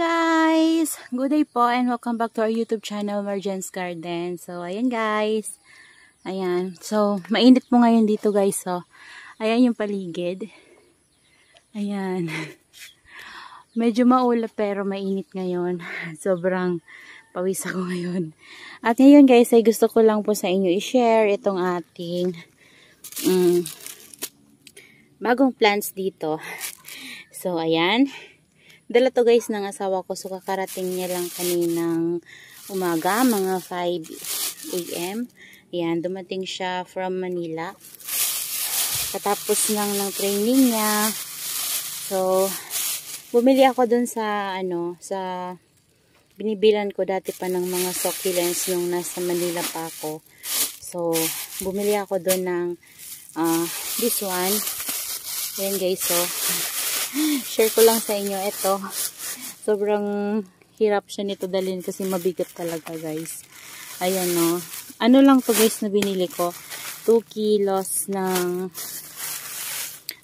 guys! Good day po and welcome back to our YouTube channel, Margens Garden. So, ayan guys. Ayan. So, mainit po ngayon dito guys. So, ayan yung paligid. Ayan. Medyo maulap pero mainit ngayon. Sobrang pawis ako ngayon. At ngayon guys, ay gusto ko lang po sa inyo i-share itong ating um, bagong plants dito. So, ayan. Dala to guys ng asawa ko. So kakarating niya lang kaninang umaga, mga 5 a.m. Yan, dumating siya from Manila. Katapos lang ng training niya. So, bumili ako dun sa, ano, sa binibilan ko dati pa ng mga succulents yung nasa Manila pa ako. So, bumili ako dun ng uh, this one. Ayan guys, so, share ko lang sa inyo ito sobrang hirap siya nito dalhin kasi mabigat talaga guys. Ayan no ano lang to guys na binili ko? 2 kilos ng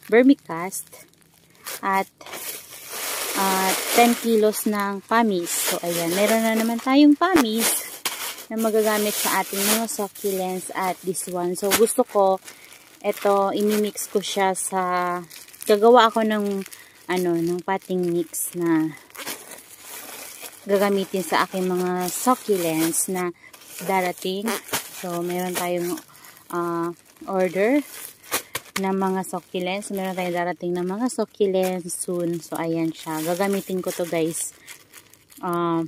vermicast at uh, 10 kilos ng pamis. So ayan. Meron na naman tayong pamis na magagamit sa ating mga succulents at this one. So gusto ko ito imimix ko siya sa gagawa ako ng ano, ng potting mix na gagamitin sa aking mga succulents na darating. So, meron tayong uh, order ng mga succulents. Meron tayong darating ng mga succulents soon. So, ayan siya. Gagamitin ko to guys uh,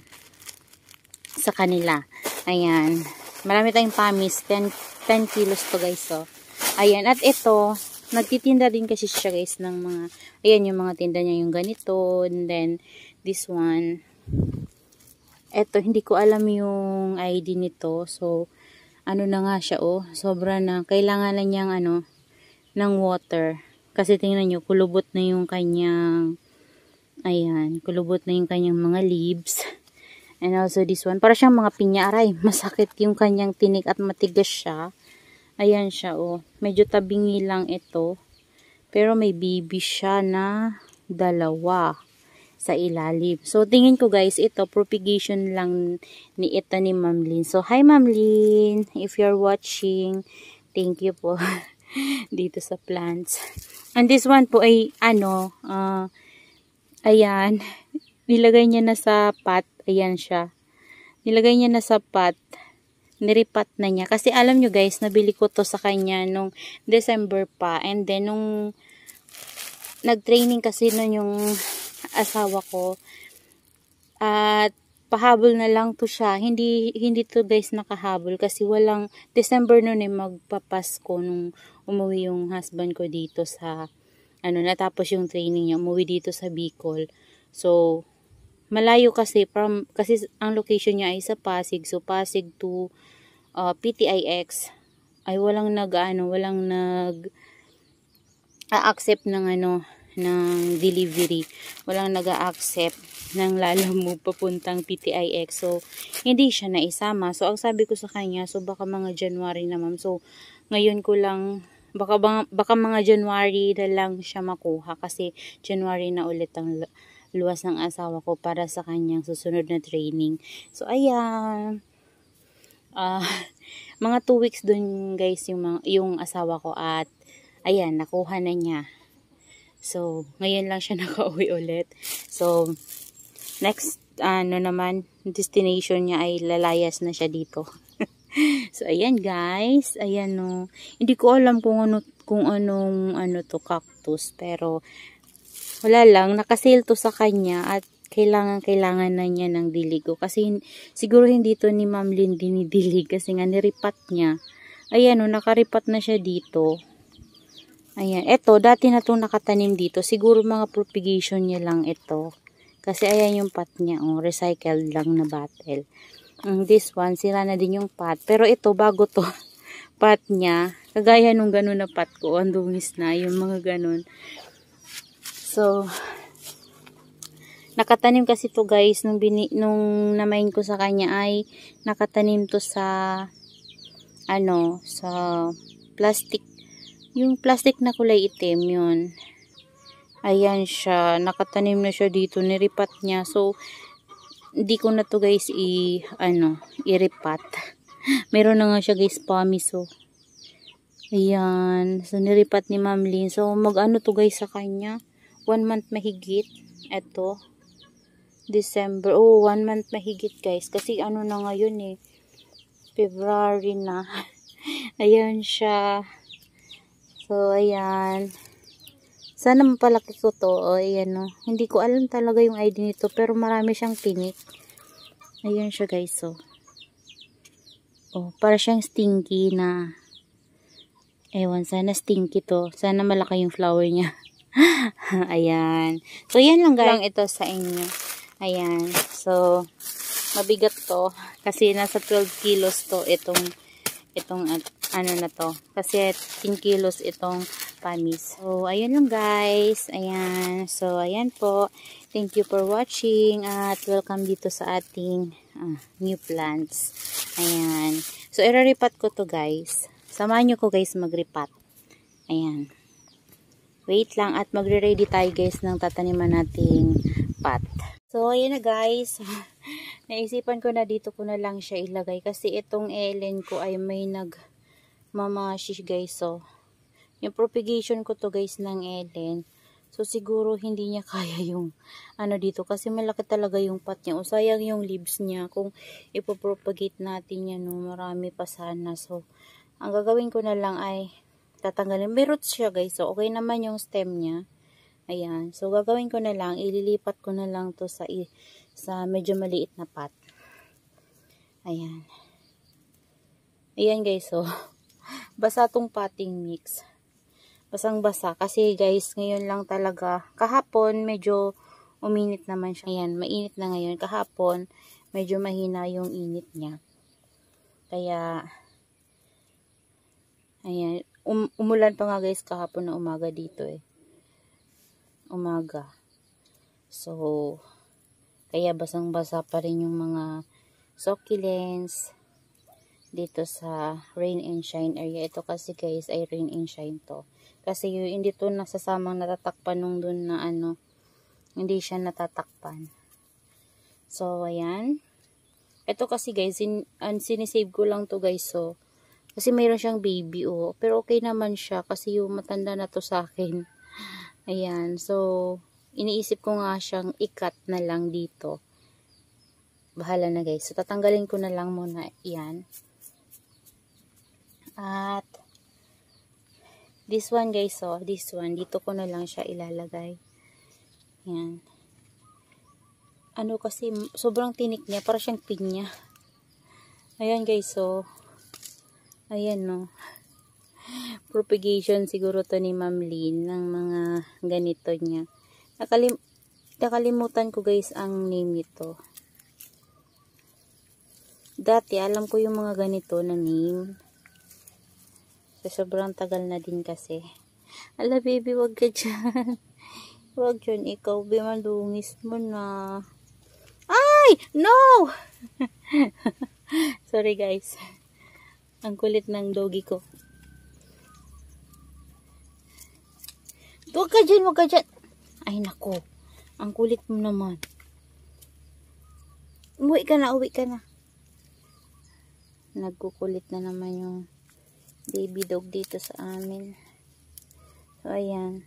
sa kanila. Ayan. Marami tayong pamis. 10, 10 kilos to guys. So, ayan. At ito, nagtitinda din kasi siya guys ng mga, ayan yung mga tinda niya yung ganito, and then this one, eto hindi ko alam yung ID nito, so ano na nga siya oh, sobra na, kailangan na niyang ano, ng water, kasi tingnan nyo, kulubot na yung kanyang, ayan, kulubot na yung kanyang mga leaves, and also this one, para siyang mga pinya, aray, masakit yung kanyang tinik at matigas siya, Ayan siya, oh. Medyo tabingi lang ito. Pero may baby siya na dalawa sa ilalim. So, tingin ko guys, ito, propagation lang ni ito ni Ma'am Lynn. So, hi Ma'am Lynn. If you're watching, thank you po dito sa plants. And this one po ay, ano, uh, ayan, nilagay niya na sa pot. Ayan siya. Nilagay niya na sa pot niripat na niya. Kasi alam nyo guys, nabili ko to sa kanya nung December pa. And then, nung nag-training kasi nun yung asawa ko. At pahabol na lang to siya. Hindi, hindi to guys nakahabol kasi walang, December nun eh, magpapasko nung umuwi yung husband ko dito sa, ano, natapos yung training niya, umuwi dito sa Bicol. So, malayo kasi from kasi ang location niya ay sa Pasig. So Pasig to uh, PTIX ay walang nag ano walang nag a-accept ng ano ng delivery. Walang nag-a-accept ng lalamu papuntang PTIX so hindi siya naisama. So ang sabi ko sa kanya so baka mga January na ma'am. So ngayon ko lang baka, baka mga January na lang siya makuha kasi January na ulit ang luwas ng asawa ko para sa kanyang susunod na training. So, ayan. Uh, mga 2 weeks dun guys yung, yung asawa ko at ayan, nakuha na niya. So, ngayon lang siya nakauwi ulit. So, next, ano naman, destination niya ay lalayas na siya dito. so, ayan guys. Ayan no. Hindi ko alam kung ano, kung anong, ano to, cactus. Pero, wala lang, nakasale to sa kanya at kailangan kailangan na niya ng diligo. Kasi siguro hindi to ni Ma'am Lynn dinidilig kasi nga niripat niya. Ayan o nakaripat na siya dito. Ayan eto dati na itong nakatanim dito. Siguro mga propagation niya lang ito. Kasi ayan yung pot niya oh, recycled lang na bottle. Um, this one sira na din yung pot. Pero ito bago to pot niya kagaya nung ganun na pot ko ang dumis na yung mga ganun So, nakatanim kasi to guys, nung, bini, nung namain ko sa kanya ay nakatanim to sa, ano, sa plastic, yung plastic na kulay itim, yun. Ayan siya. Nakatanim na siya dito. Niripat niya. So, hindi ko na to guys i, ano, iripat. Meron na nga siya guys pamiso. Ayan. So, niripat ni Ma'am Lynn. So, mag-ano to guys sa kanya. One month mahigit. Ito. December. Oh, one month mahigit guys. Kasi ano na ngayon eh. February na. ayan siya. So, ayan. Sana mapalaki ko to. O, ayan o. Hindi ko alam talaga yung ID nito. Pero marami siyang tinik. Ayan siya guys o. Oh, para siyang stinky na. Ewan, sana stinky to. Sana malaki yung flower niya. ayan. So, yan lang guys. Lang ito sa inyo. Ayan. So, mabigat to. Kasi nasa 12 kilos to. Itong, itong, ano na to. Kasi 10 kilos itong pamis. So, ayan lang guys. Ayan. So, ayan po. Thank you for watching at welcome dito sa ating uh, new plants. Ayan. So, iraripat ko to guys. Samahan nyo ko guys magripat. Ayan. Wait lang at magre-ready tayo guys ng tataniman nating pot. So, ayan na guys. Naisipan ko na dito ko na lang siya ilagay kasi itong Ellen ko ay may nag mamashi guys. So, yung propagation ko to guys ng Ellen. So siguro hindi niya kaya yung ano dito kasi malaki talaga yung pot niya. O sayang yung leaves niya kung ipopropagate natin yan no, marami pa sana. So ang gagawin ko na lang ay tatanggalin. May roots siya guys. So okay naman yung stem niya. Ayan. So gagawin ko na lang, ililipat ko na lang to sa sa medyo maliit na pot. Ayan. Ayan guys, so basa tong potting mix basang-basa. Kasi guys, ngayon lang talaga, kahapon medyo uminit naman siya. Ayan, mainit na ngayon. Kahapon, medyo mahina yung init niya. Kaya, ayan, um, umulan pa nga guys kahapon na umaga dito eh. Umaga. So, kaya basang-basa pa rin yung mga succulents dito sa rain and shine area. Ito kasi guys ay rain and shine to. Kasi yung hindi to nasasamang natatakpan nung dun na ano, hindi siya natatakpan. So, ayan. Ito kasi guys, sin, an, sinisave ko lang to guys. So, kasi mayroon siyang baby oh. Pero okay naman siya kasi yung matanda na to sa akin. Ayan. So, iniisip ko nga siyang ikat na lang dito. Bahala na guys. So, tatanggalin ko na lang muna yan. At, This one guys, oh, this one, dito ko na lang siya ilalagay. Yan. Ano kasi, sobrang tinik niya, para siyang pinya. Ayan guys, so, ayan no. Propagation siguro to ni Ma'am Lynn ng mga ganito niya. Nakalim nakalimutan ko guys ang name nito. Dati, alam ko yung mga ganito na name. So, sobrang tagal na din kasi. Ala, baby, wag ka dyan. wag dyan, ikaw, bimalungis mo na. Ay! No! Sorry, guys. Ang kulit ng doggy ko. Huwag ka dyan, wag ka dyan. Ay, nako. Ang kulit mo naman. Uwi ka na, uwi ka na. Nagkukulit na naman yung baby dog dito sa amin. So, ayan.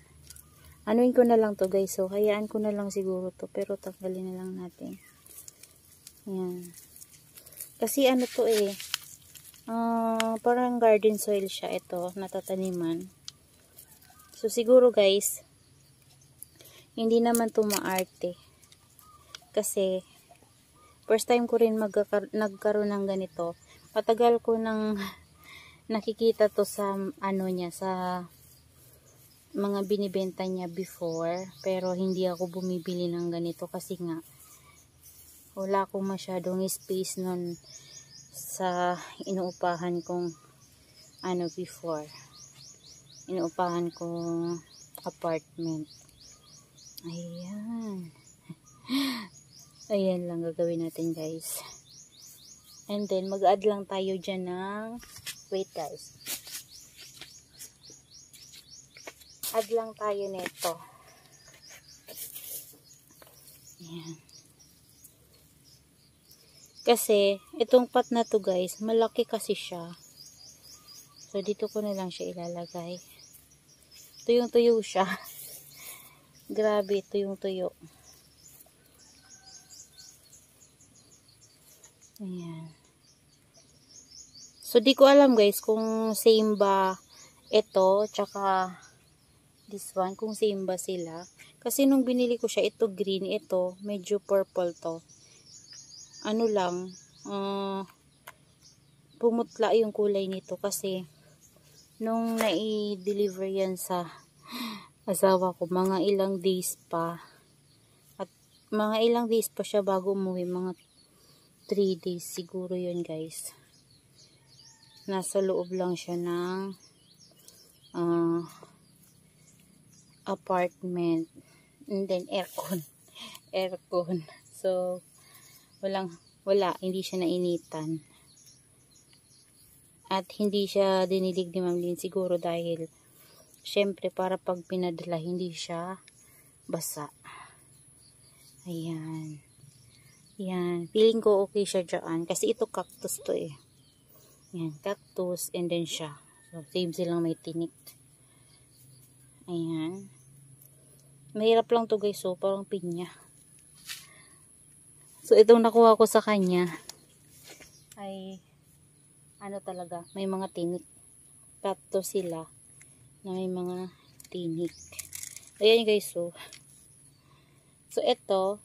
Anuin ko na lang to guys. So, hayaan ko na lang siguro to. Pero tanggalin na lang natin. Ayan. Kasi ano to eh. Uh, parang garden soil siya ito. Natataniman. So, siguro guys. Hindi naman to maarte. Kasi, first time ko rin nagkaroon ng ganito. Patagal ko ng nakikita to sa ano niya sa mga binibenta niya before pero hindi ako bumibili ng ganito kasi nga wala akong masyadong space nun sa inuupahan kong ano before inuupahan kong apartment ayan ayan lang gagawin natin guys and then mag-add lang tayo dyan ng Wait guys. Add lang tayo nito. Ayan. Kasi, itong pot na to guys, malaki kasi siya. So, dito ko na lang siya ilalagay. Tuyong-tuyo siya. Grabe, tuyong-tuyo. Ayan. So, di ko alam guys kung same ba ito, tsaka this one, kung same ba sila. Kasi nung binili ko siya, ito green, ito medyo purple to ano lang, uh, pumutla yung kulay nito kasi nung nai-deliver yan sa asawa ko, mga ilang days pa. At mga ilang days pa siya bago umuwi, mga 3 days siguro yun guys. Nasa loob lang siya ng uh, apartment. And then aircon. Aircon. So walang wala hindi siya nainitan. At hindi siya dinilig ni Ma'am Lynn siguro dahil syempre para pag pinadala hindi siya basa. Ayan. Yan feeling ko okay siya dyan. Kasi ito cactus to eh. Yan cactus and then siya. So same silang may tinik. Ayan. Mahirap lang to guys so parang pinya So, itong nakuha ko sa kanya ay ano talaga, may mga tinik. Tatlo sila na may mga tinik. Ayan guys, so. So, ito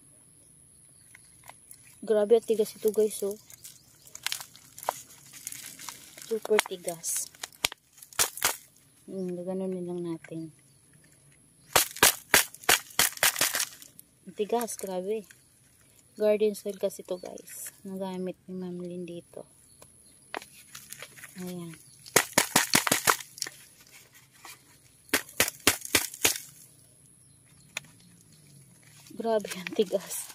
grabe at tigas ito guys, so. Super tigas. Hmm, ganun lang natin. Tigas, grabe garden soil kasi to guys. Nagamit ni Ma'am Lynn dito. Ayan. Grabe ang tigas.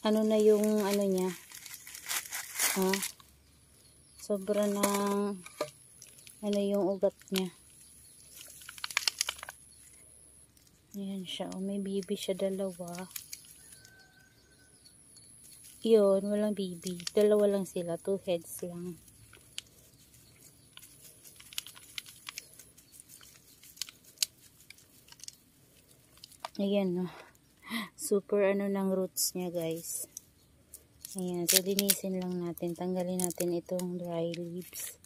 Ano na yung ano niya? Ha sobra ng ano yung ugat niya Ayan siya. O, oh, may baby siya dalawa. Yun, walang baby. Dalawa lang sila. Two heads lang. Ayan, no. Super ano ng roots niya, guys. Ayan. So, linisin lang natin. Tanggalin natin itong dry leaves.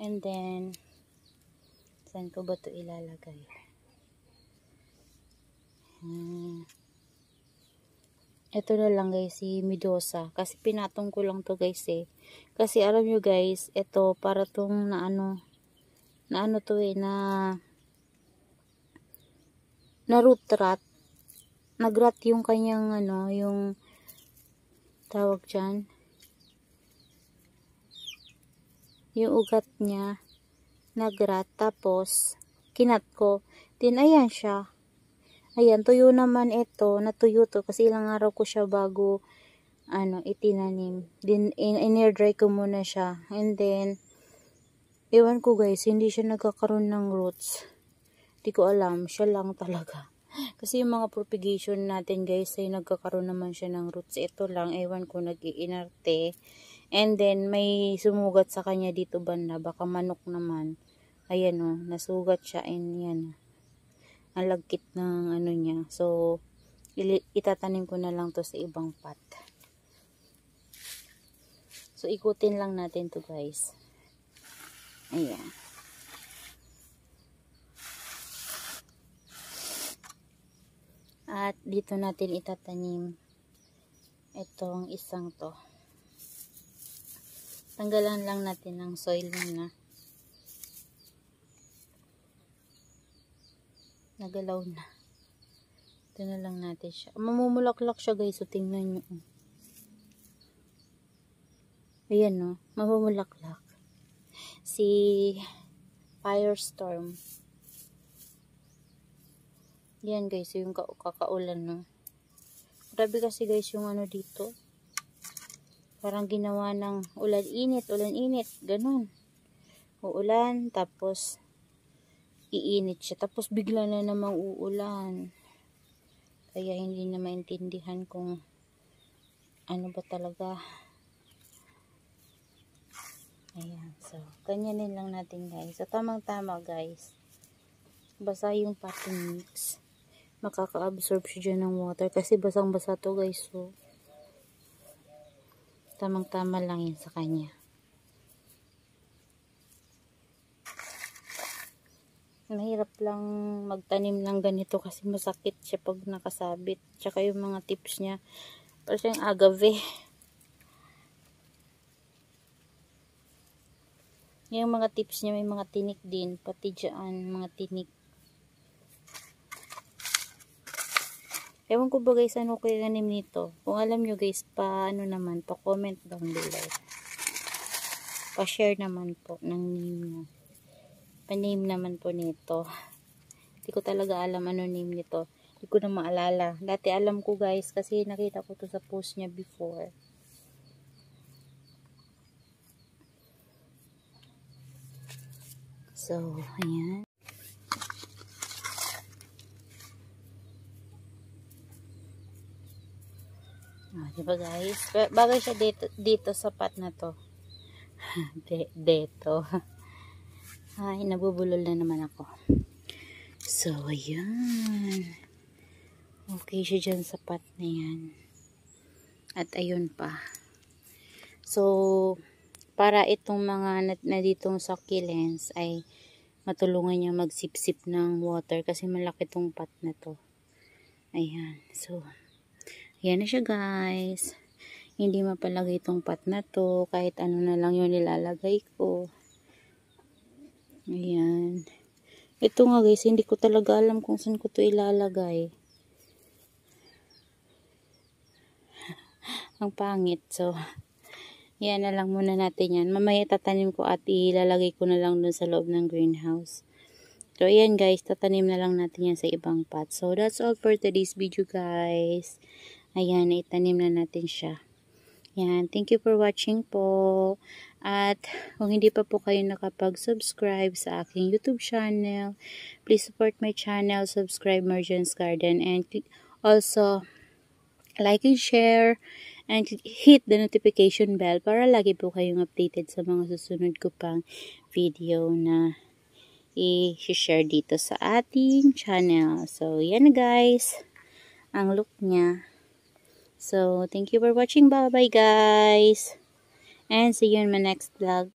And then, saan ko ba ito ilalagay? Hmm. Ito na lang guys, si Midosa. Kasi pinatong ko lang to guys eh. Kasi alam nyo guys, ito para tong na ano, na ano to eh, na na root rat. Nagrat yung kanyang ano, yung tawag dyan yung ugat niya nagrat tapos kinat ko din ayan siya. Ayan tuyo naman ito natuyo to kasi ilang araw ko siya bago ano itinanim. Din in, in air dry ko muna siya. And then ewan ko guys hindi siya nagkakaroon ng roots. Hindi ko alam siya lang talaga. Kasi yung mga propagation natin guys ay nagkakaroon naman siya ng roots. Ito lang ewan ko nag-iinarte And then, may sumugat sa kanya dito banda. Baka manok naman. Ayan o, nasugat siya. And yan. Ang lagkit ng ano niya. So, itatanim ko na lang to sa ibang pot. So, ikutin lang natin to guys. Ayan. At dito natin itatanim itong isang to. Tanggalan lang natin ng soil muna. Nagalaw na. Ito na lang natin siya. Mamumulaklak siya guys. So, tingnan nyo. Ayan no. Mamumulaklak. Si Firestorm. Yan guys. Yung kakaulan no. Grabe kasi guys yung ano dito Parang ginawa ng ulan-init, ulan-init, ganun. Uulan, tapos iinit siya. Tapos bigla na namang uulan. Kaya hindi na maintindihan kung ano ba talaga. Ayan. So, ganyanin lang natin guys. So, tamang-tama guys. Basa yung pati mix. Makaka-absorb siya ng water. Kasi basang-basa to guys. So, tamang-tama lang yan sa kanya. Mahirap lang magtanim ng ganito kasi masakit siya pag nakasabit. Tsaka yung mga tips niya, parang siyang agave. Yung mga tips niya, may mga tinik din. Pati dyan, mga tinik. Ewan ko ba guys, ano kaya ganim nito? Kung alam nyo guys, pa ano naman, pa comment down below. Pa share naman po ng name nyo. Pa name naman po nito. Hindi ko talaga alam ano name nito. Hindi ko na maalala. Dati alam ko guys, kasi nakita ko to sa post niya before. So, ayan. Diba guys? Bagay siya dito, dito sa pot na to. De, dito. Ay, nabubulol na naman ako. So, ayan. Okay siya dyan sa pot na yan. At ayun pa. So, para itong mga na, ditong succulents ay matulungan niya magsipsip ng water kasi malaki tong pot na to. Ayan. So, Ayan na siya guys. Hindi mapalagay itong pot na to. Kahit ano na lang yung nilalagay ko. Ayan. Ito nga guys, hindi ko talaga alam kung saan ko to ilalagay. Ang pangit. So, yan na lang muna natin yan. Mamaya tatanim ko at ilalagay ko na lang dun sa loob ng greenhouse. So, ayan guys, tatanim na lang natin yan sa ibang pot. So, that's all for today's video guys. Ayan, itanim na natin siya. Yan, thank you for watching po. At kung hindi pa po kayo nakapag-subscribe sa aking YouTube channel, please support my channel, subscribe Merchant's Garden, and also like and share, and hit the notification bell para lagi po kayong updated sa mga susunod ko pang video na i-share dito sa ating channel. So, yan guys, ang look niya. So, thank you for watching. Bye-bye, guys. And see you in my next vlog.